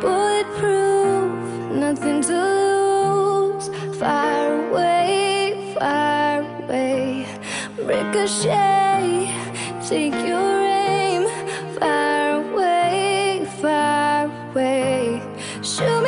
bulletproof, nothing to lose. Fire away, fire away, ricochet, take your aim. Fire away, fire away, shoot me.